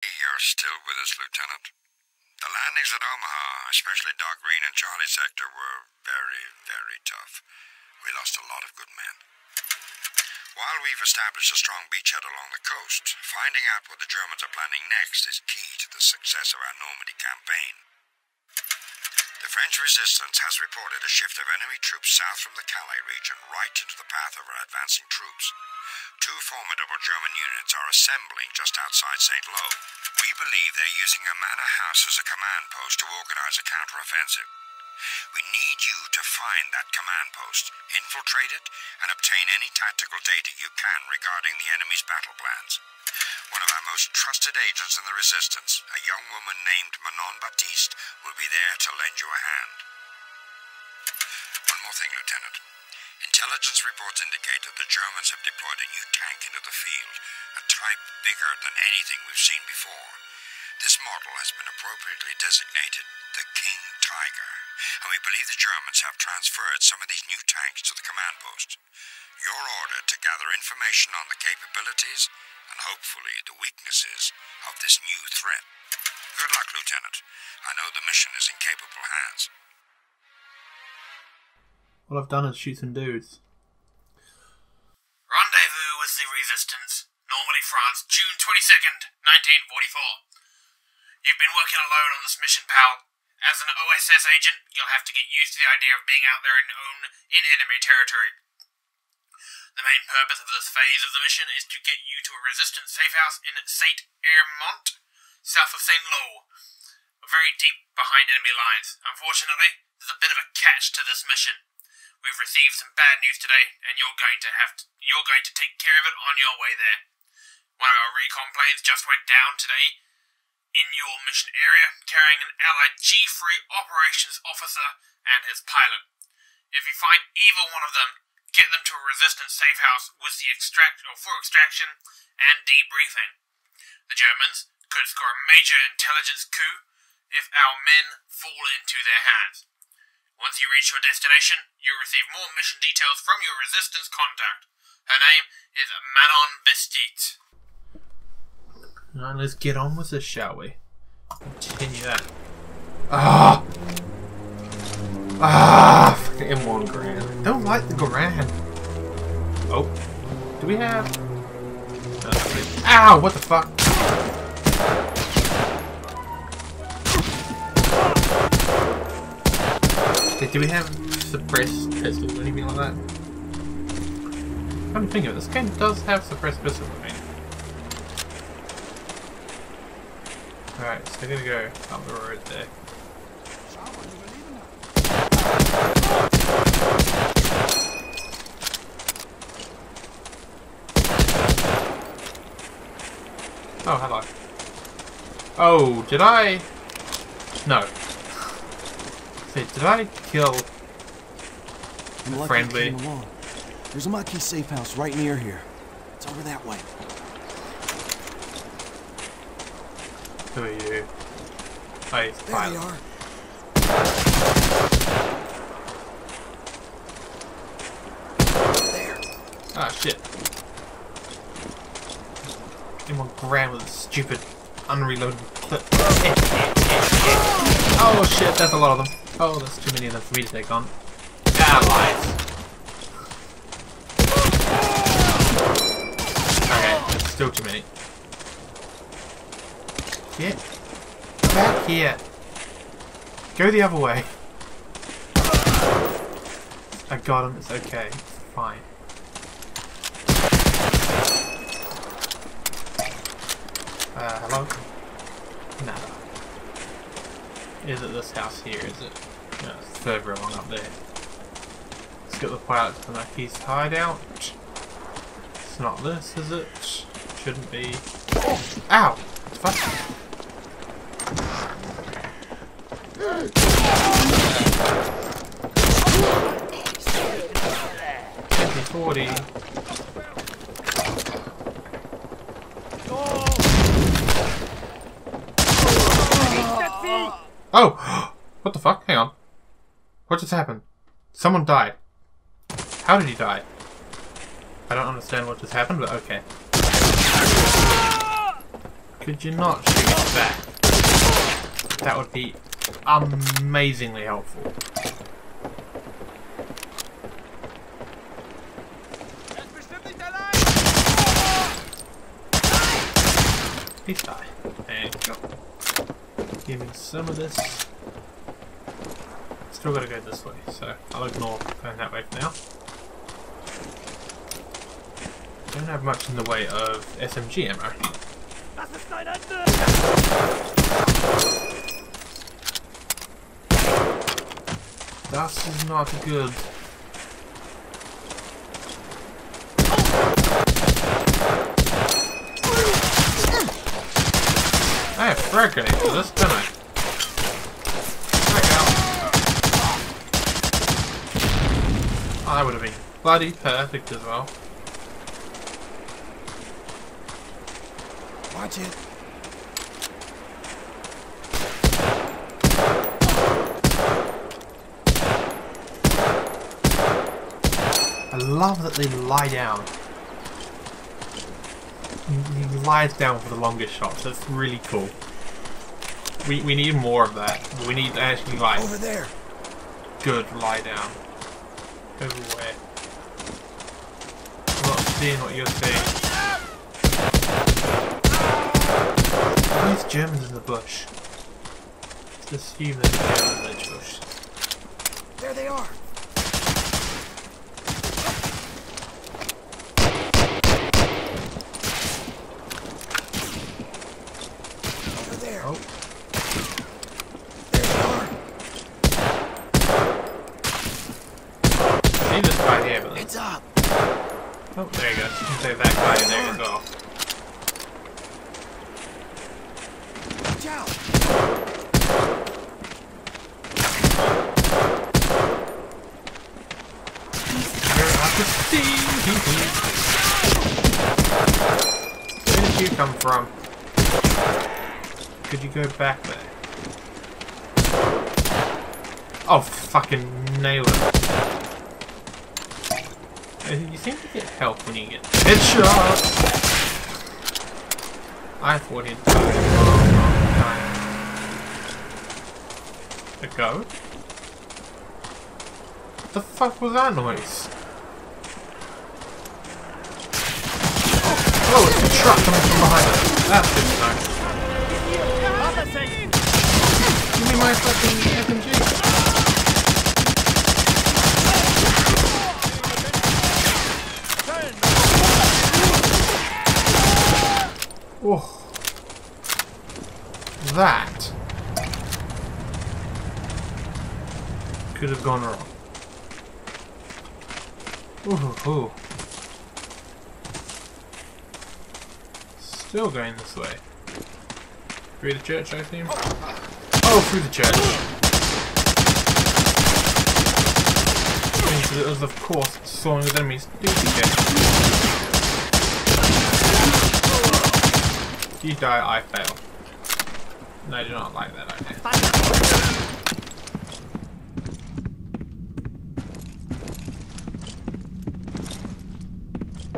You're still with us, Lieutenant. The landings at Omaha, especially Dog Green and Charlie Sector, were very, very tough. We lost a lot of good men. While we've established a strong beachhead along the coast, finding out what the Germans are planning next is key to the success of our Normandy campaign. The French resistance has reported a shift of enemy troops south from the Calais region right into the path of our advancing troops. Two formidable German units are assembling just outside St. Lo. We believe they're using a manor house as a command post to organize a counteroffensive. We need you to find that command post, infiltrate it, and obtain any tactical data you can regarding the enemy's battle plans. One of our most trusted agents in the Resistance, a young woman named Manon Batiste, will be there to lend you a hand. One more thing, Lieutenant. Intelligence reports indicate that the Germans have deployed a new tank into the field, a type bigger than anything we've seen before. This model has been appropriately designated the King Tiger, and we believe the Germans have transferred some of these new tanks to the command post. Your order to gather information on the capabilities and hopefully the weaknesses of this new threat. Good luck, Lieutenant. I know the mission is in capable hands. All I've done is shoot some dudes. Rendezvous with the Resistance, Normandy, France, June 22nd, 1944. You've been working alone on this mission, pal. As an OSS agent, you'll have to get used to the idea of being out there in own in enemy territory. The main purpose of this phase of the mission is to get you to a resistance safe house in Saint Ermont, south of Saint Lo, very deep behind enemy lines. Unfortunately, there's a bit of a catch to this mission. We've received some bad news today, and you're going to have to, you're going to take care of it on your way there. One of our recon planes just went down today in your mission area, carrying an Allied G3 operations officer and his pilot. If you find either one of them, get them to a resistance safe house with the extract or for extraction and debriefing. The Germans could score a major intelligence coup if our men fall into their hands. Once you reach your destination, you'll receive more mission details from your resistance contact. Her name is Manon Batiste. Alright, let's get on with this, shall we? Continue that. Ah! Ah! Fucking M1 Garand. Don't like the Garand. Oh. Do we have... Uh, Ow! What the fuck? Do we have suppressed pistols or anything like that? I'm thinking of. This game does have suppressed pistols. Alright, so we're gonna go up the road there. Oh, hello. Oh, did I? No. Did I kill I'm friendly? There's a Maquis safe house right near here. It's over that way. Who are you? Oh, he's There pilot. they are. There. Ah, shit. Anyone grand with a stupid unreloaded clip. Oh shit, that's a lot of them. Oh, there's too many of them for me to take on. Allies! Okay, there's still too many. Get back here. Go the other way. I got him, it's okay. It's fine. Uh, hello? No. Is it this house here, is it? No, it's further along up there. Let's get the pilot to the Maquis hideout. It's not this, is it? Shouldn't be. Oh, ow! What fuck? Forty. Oh! What the fuck? Hang on. What just happened? Someone died. How did he die? I don't understand what just happened, but okay. Could you not shoot back? That would be amazingly helpful. Please die. Me some of this. Still gotta go this way, so I'll ignore going that way for now. Don't have much in the way of SMG ammo. Das is not good. I have frag for this, don't I? Frag out. Oh, that would have been bloody perfect as well. Watch it. I love that they lie down. He he lies down for the longest shots. That's really cool. We we need more of that. We need actually like Over there. good lie down. Over where? I'm not seeing what you're seeing. Are these Germans in the bush? Let's assume there's Germans in the bush. There they are. Over there. Oh, There they are. see this guy here, but It's up. Oh, there you go. Say that guy in there as well. Watch out. Where did you come from? Could you go back there? Oh, fucking nail it. You seem to get help when you get headshot. I thought he'd die a long, long time ago. The fuck was that noise? Oh, oh, it's a truck coming from behind us. That's good to know. Give me my fucking SMG. Oh. That could have gone wrong. Ooh, ooh. Still going this way. Through the church, I assume? Oh, through the church. Means that it was, of course, swarming with enemies. Do it again. You die, I fail. No, I do not like that idea.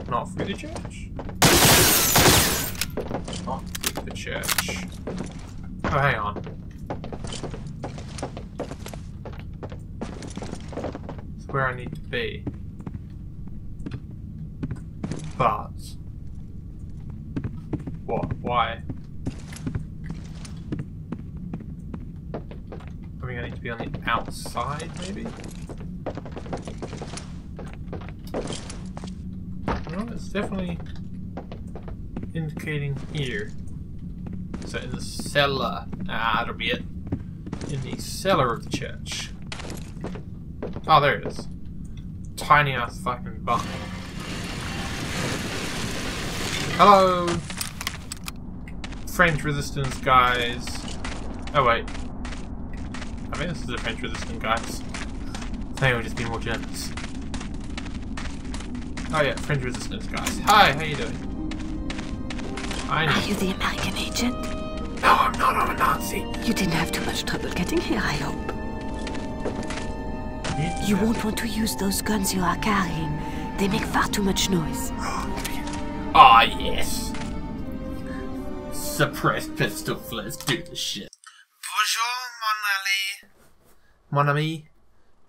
Not through the church. Not through the church. Oh, hang on. It's where I need to be. But... What? Why? To be on the outside, maybe? It's definitely indicating here. So in the cellar. Ah, that'll be it. In the cellar of the church. Oh, there it is. Tiny ass fucking button. Hello! French resistance guys. Oh wait. I think this is a French resistance guys. I think it would just be more Germans. Oh yeah, French resistance guys. Hi, how you doing? I Are you the American agent? No, I'm not. I'm a Nazi. You didn't have too much trouble getting here, I hope. You won't want to use those guns you are carrying. They make far too much noise. Ah, yes. suppressed pistol. Let's do the shit. Bonjour, mon ami. Mon ami.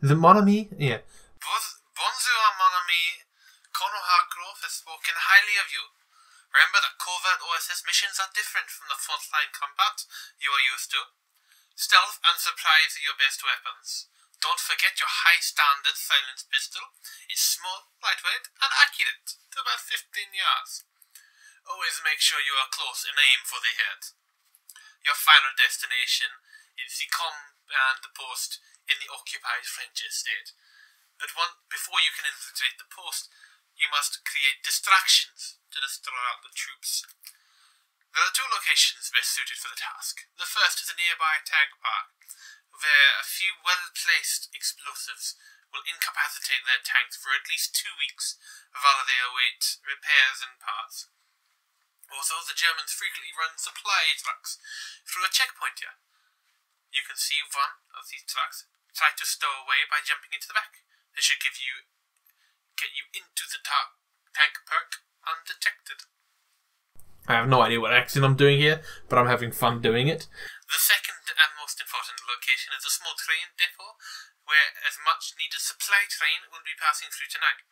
Is it mon ami? Yeah. Bon- Bonjour, mon ami. Colonel Hargrove has spoken highly of you. Remember that covert OSS missions are different from the frontline combat you are used to. Stealth and surprise are your best weapons. Don't forget your high standard silenced pistol. It's small, lightweight, and accurate to about 15 yards. Always make sure you are close and aim for the head. Your final destination is the command the post in the occupied French estate. But one, before you can infiltrate the post, you must create distractions to destroy out the troops. There are two locations best suited for the task. The first is a nearby tank park, where a few well-placed explosives will incapacitate their tanks for at least two weeks while they await repairs and parts. Also, the Germans frequently run supply trucks through a checkpoint here. You can see one of these trucks. Try to stow away by jumping into the back. This should give you get you into the ta- tank park undetected. I have no idea what accent I'm doing here, but I'm having fun doing it. The second and most important location is a small train depot where as much needed supply train will be passing through tonight.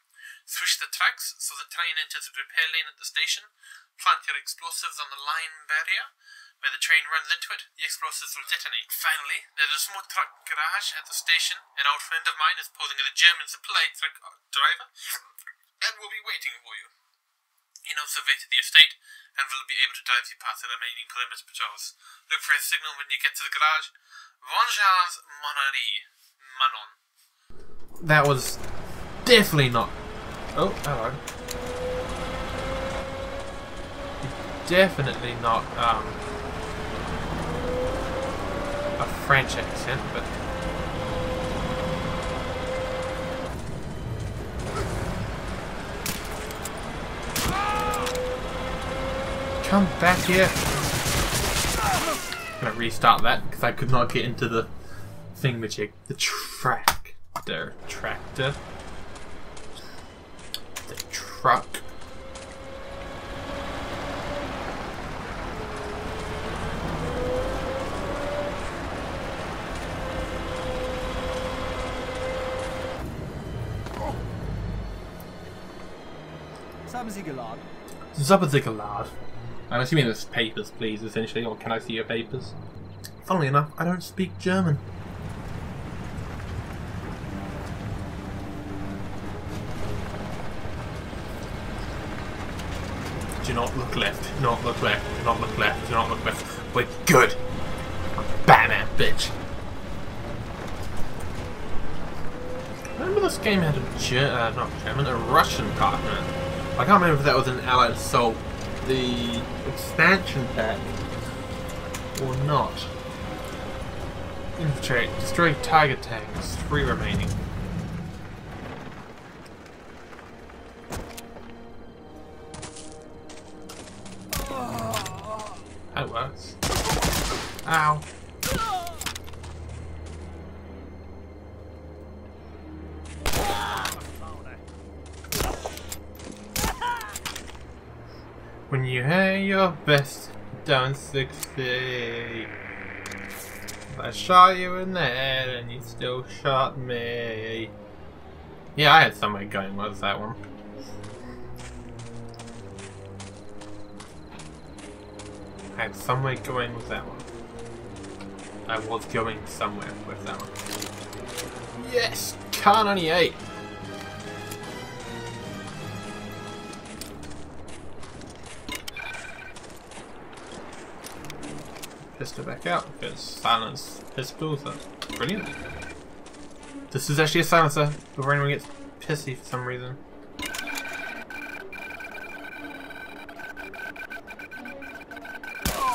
Switch the tracks so the train enters the repair lane at the station. Plant your explosives on the line barrier. Where the train runs into it, the explosives will detonate. Finally, there's a small truck garage at the station. An old friend of mine is posing as a German supply truck driver and will be waiting for you. He knows the way to the estate and will be able to drive you past the remaining perimeter patrols. Look for a signal when you get to the garage. Bonjour, mon ami. Manon. That was definitely not. Oh, hello. Definitely not um, a French accent, but come back here. I'm gonna restart that because I could not get into the thingamajig. The tractor. Tractor. Haben Sie geladen? Zubaziggalard. I'm assuming there's papers, please, essentially, or can I see your papers? Funnily enough, I don't speak German. Do not look left, do not look left, do not look left, do not look left. We're good! I'm Batman, bitch! Remember this game had a Ger- uh, not German, a Russian partner. I can't remember if that was an Allied Assault, the expansion pack, or not. Infiltrate, destroy tiger tanks, three remaining. That works. Ow. When you hear your best, don't succeed. I shot you in the head and you still shot me. Yeah, I had somewhere going. Was that one? I had somewhere going with that one. I was going somewhere with that one. Yes! Kar 98! Pistol back out because silence pistols are brilliant. This is actually a silencer before anyone gets pissy for some reason.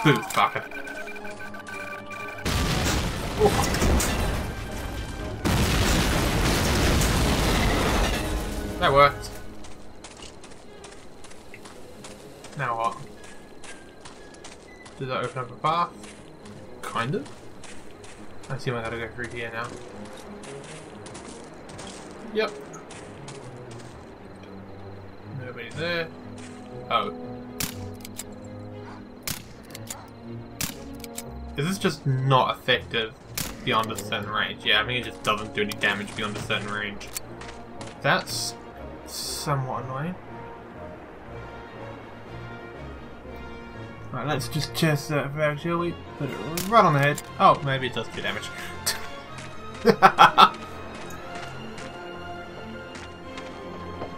Ooh, fucker. Ooh. That worked. Now what? Does that open up a path? Kind of. I see I gotta go through here now. Yep. Nobody there. Oh. Is this just not effective beyond a certain range? Yeah, I think it just doesn't do any damage beyond a certain range. That's somewhat annoying. Let's just test that fact, shall we? Put it right on the head. Oh, maybe it does do damage.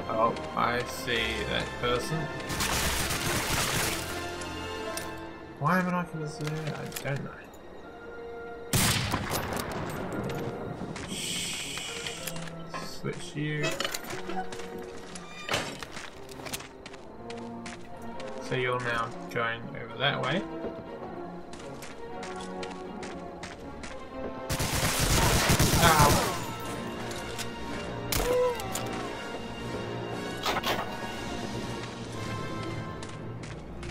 oh, I see that person. Why am I to there? I don't know. Switch you. So you're now going over that way. Ow.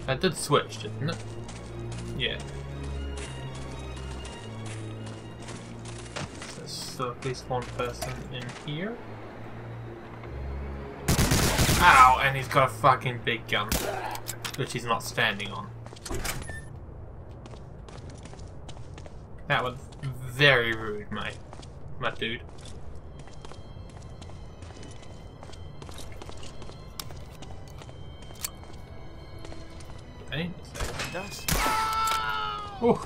That did switch, didn't it? Yeah. So at least one person in here. Ow! And he's got a fucking big gun. Which he's not standing on. That was very rude, mate. My dude. I need to say. Dust. Ooh.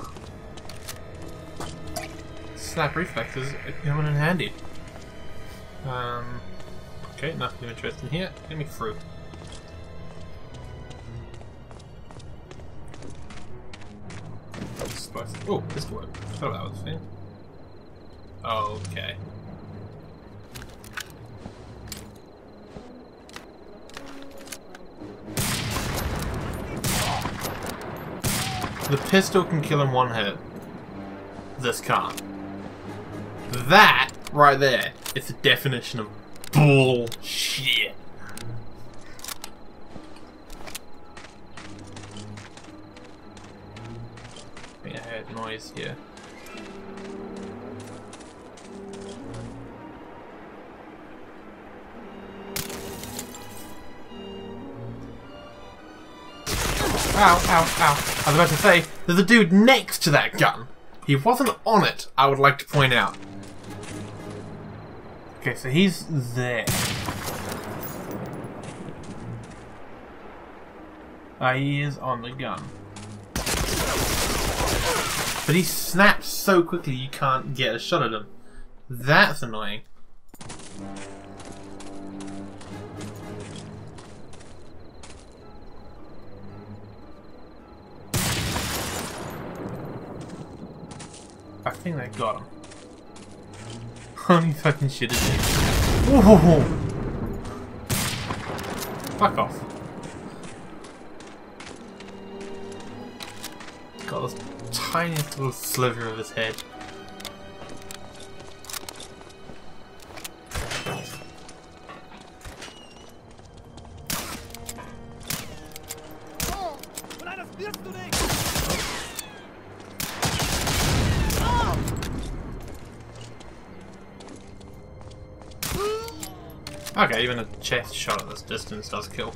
Snap reflexes coming in handy. Um. Okay, nothing interesting here. Get me through. Oh, this worked. I thought that was thing. Okay. The pistol can kill in one hit. This can't. That, right there, is the definition of bullshit. Noise here. Ow, ow, ow. I was about to say, there's a dude next to that gun. He wasn't on it, I would like to point out. Okay, so he's there. Uh, he is on the gun. But he snaps so quickly you can't get a shot at him. That's annoying. I think they got him. Holy fucking shit is! Fuck off. Got this tiniest little sliver of his head. Okay, even a chest shot at this distance does kill.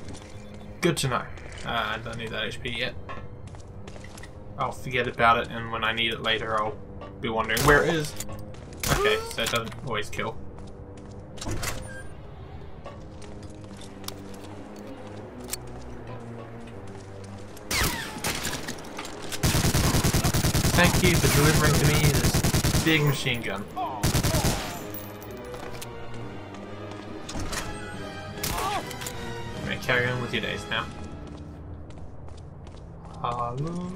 Good to know. Uh, I don't need that HP yet. I'll forget about it, and when I need it later, I'll be wondering where it is. Okay, so it doesn't always kill. Thank you for delivering to me this big machine gun. Right, carry on with your days now. Hello.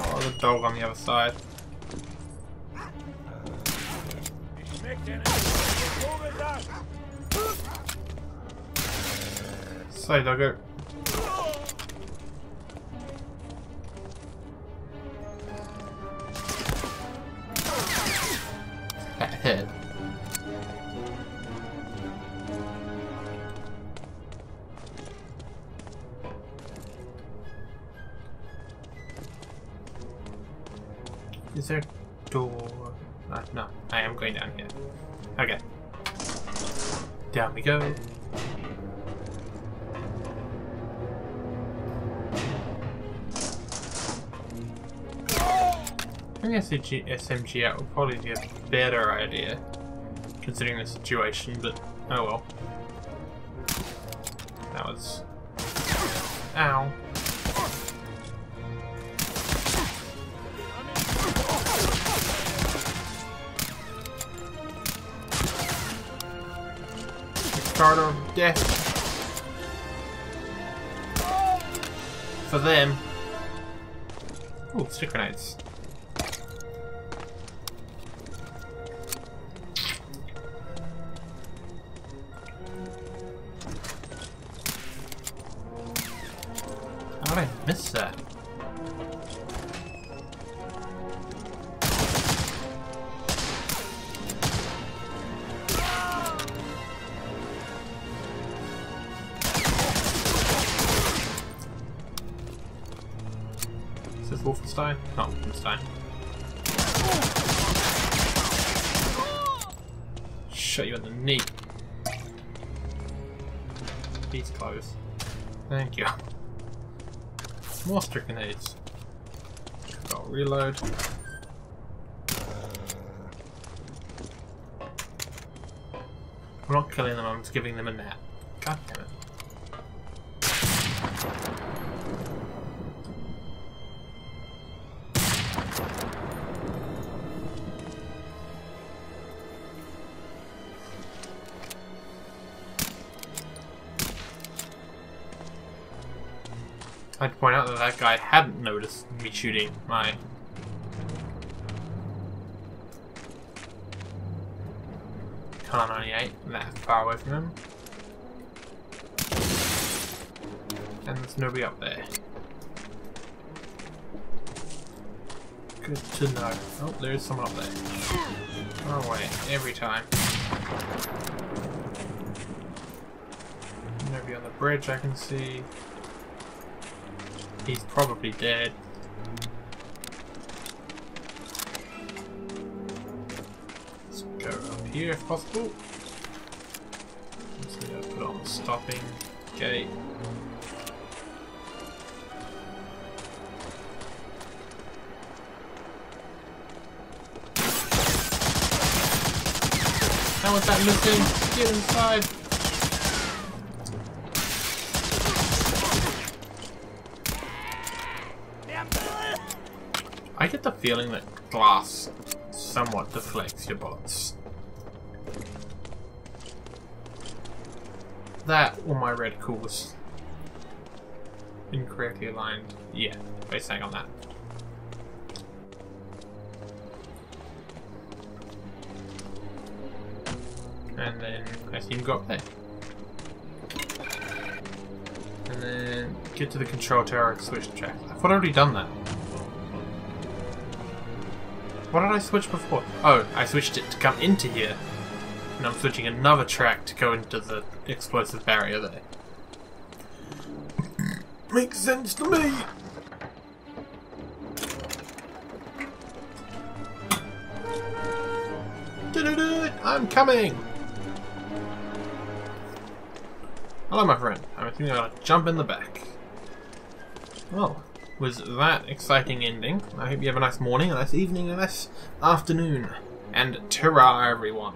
Oh, the dog on the other side. Sorry, doggo. I am going down here. Okay. Down we go. I think SMG, SMG out would probably be a better idea, considering the situation, but oh well. Card of death. For them. Ooh, stick grenades. Wolfenstein? fine. Shut you in the knee. These close. Thank you. More stick grenades. Got reload. I'm not killing them, I'm just giving them a nap. That that guy hadn't noticed me shooting my... Kar 98 that far away from him. And there's nobody up there. Good to know. Oh, there's someone up there. Oh wait, every time. Nobody on the bridge I can see. He's probably dead. Let's go up here if possible. Let's put on stopping gate. How was that missing? Get inside! I get the feeling that glass somewhat deflects your bullets. That or my red was incorrectly aligned. Yeah, base hang on that. And then I assume go up there. And then get to the control tower and switch track. I thought I'd already done that. What did I switch before? Oh, I switched it to come into here. And I'm switching another track to go into the explosive barrier there. Makes sense to me! I'm coming! Hello, my friend. I'm thinking I'm gonna jump in the back. Well, was that exciting ending. I hope you have a nice morning, a nice evening, a nice afternoon. And ta everyone.